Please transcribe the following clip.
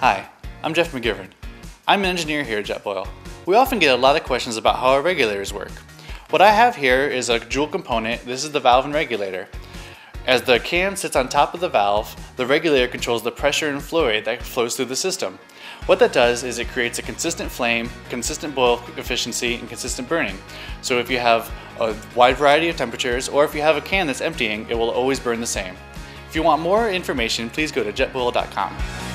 Hi, I'm Jeff McGivern. I'm an engineer here at JetBoil. We often get a lot of questions about how our regulators work. What I have here is a jewel component. This is the valve and regulator. As the can sits on top of the valve, the regulator controls the pressure and flow rate that flows through the system. What that does is it creates a consistent flame, consistent boil efficiency, and consistent burning. So if you have a wide variety of temperatures, or if you have a can that's emptying, it will always burn the same. If you want more information, please go to jetboil.com.